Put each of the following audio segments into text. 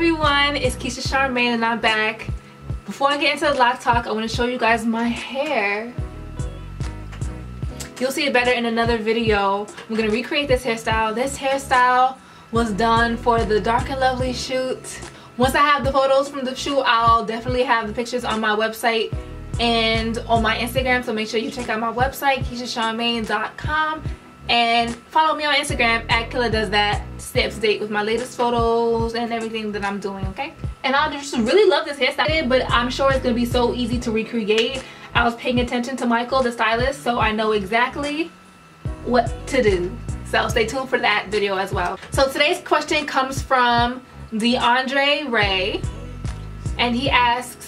everyone, it's Keisha Charmaine and I'm back. Before I get into the loc talk, I want to show you guys my hair. You'll see it better in another video. I'm going to recreate this hairstyle. This hairstyle was done for the Dark and Lovely shoot. Once I have the photos from the shoot, I'll definitely have the pictures on my website and on my Instagram. So make sure you check out my website, KeishaCharmaine.com and follow me on Instagram at Killa Does That. To date with my latest photos and everything that I'm doing, okay? And I just really love this hairstyle, but I'm sure it's gonna be so easy to recreate. I was paying attention to Michael, the stylist, so I know exactly what to do. So stay tuned for that video as well. So today's question comes from DeAndre Ray, and he asks,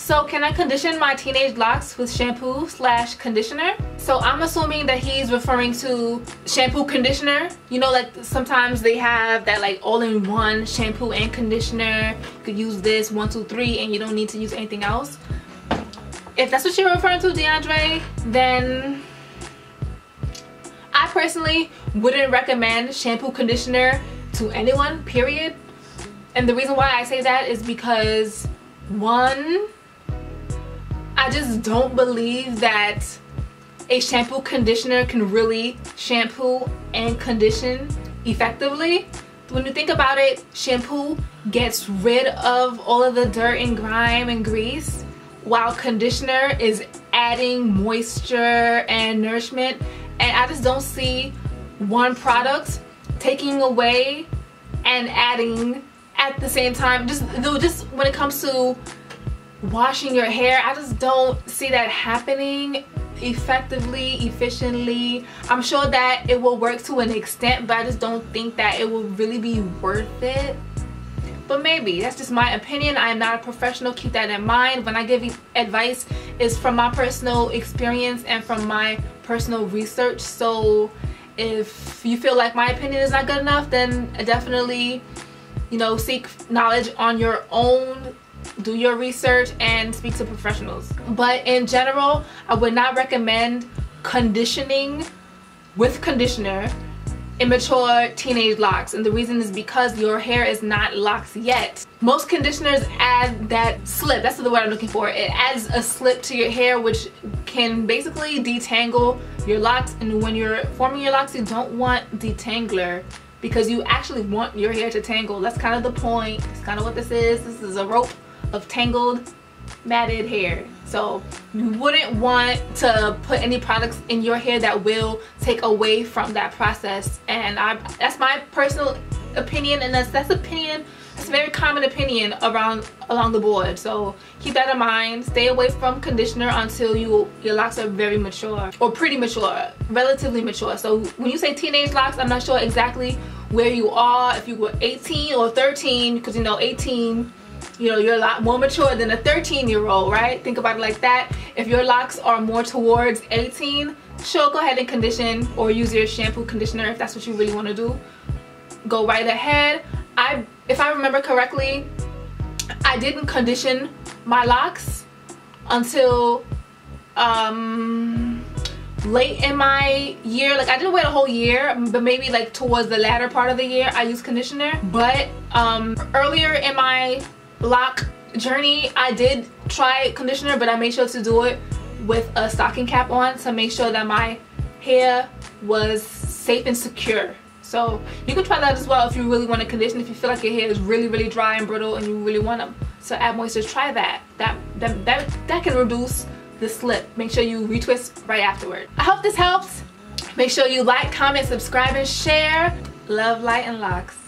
so can I condition my teenage locs with shampoo slash conditioner? So I'm assuming that he's referring to shampoo conditioner. You know like sometimes they have that like all-in-one shampoo and conditioner. You could use this one, two, three and you don't need to use anything else. If that's what you're referring to DeAndre, then I personally wouldn't recommend shampoo conditioner to anyone, period. And the reason why I say that is because one, I just don't believe that a shampoo conditioner can really shampoo and condition effectively. When you think about it, shampoo gets rid of all of the dirt and grime and grease while conditioner is adding moisture and nourishment and I just don't see one product taking away and adding at the same time just just when it comes to washing your hair. I just don't see that happening effectively efficiently. I'm sure that it will work to an extent but i just don't think that it will really be worth it. But maybe that's just my opinion. I am not a professional keep that in mind. When i give you advice is from my personal experience and from my personal research. So if you feel like my opinion is not good enough then definitely you know seek knowledge on your own do your research and speak to professionals. But in general I would not recommend conditioning with conditioner immature teenage locs. And the reason is because your hair is not locs yet. Most conditioners add that slip. That's the word I'm looking for. It adds a slip to your hair which can basically detangle your locs. And when you're forming your locs you don't want detangler because you actually want your hair to tangle. That's kind of the point. It's kind of what this is. This is a rope of tangled matted hair. So you wouldn't want to put any products in your hair that will take away from that process. And I that's my personal opinion and that's that's opinion it's a very common opinion around along the board. So keep that in mind. Stay away from conditioner until you your locs are very mature or pretty mature relatively mature. So when you say teenage locs i'm not sure exactly where you are. If you were 18 or 13 because you know 18 you know you're a lot more mature than a 13 year old right? Think about it like that. If your locs are more towards 18 sure go ahead and condition or use your shampoo conditioner if that's what you really want to do. Go right ahead. I if I remember correctly I didn't condition my locs until um late in my year. Like I didn't wait a whole year but maybe like towards the latter part of the year I used conditioner. But um earlier in my loc journey. I did try conditioner but I made sure to do it with a stocking cap on to make sure that my hair was safe and secure. So you can try that as well if you really want to condition if you feel like your hair is really really dry and brittle and you really want to, to add moisture try that. That that that, that can reduce the slip. Make sure you retwist right afterward. I hope this helps. Make sure you like comment subscribe and share. Love light and Locs